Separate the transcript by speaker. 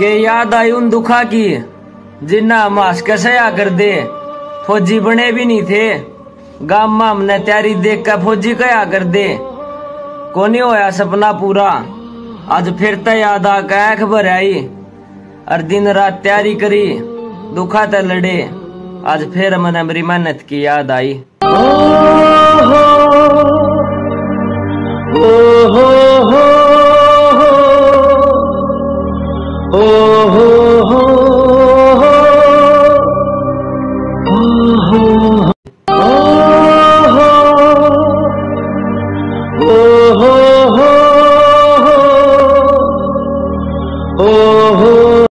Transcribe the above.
Speaker 1: के याद आई उन दुखा की, जिन्ना मास कैसे आ कर दे फौजी बने भी नहीं थे। गाम हमने तैयारी देख कर फौजी कया कर दे कोनी होया सपना पूरा? आज फिर तो याद आ के खबर आई। और दिन रात तैयारी करी, दुखा ते लड़े। आज फिर मैंने मेरी मेहनत की याद आई। ও হো হো Oh, oh.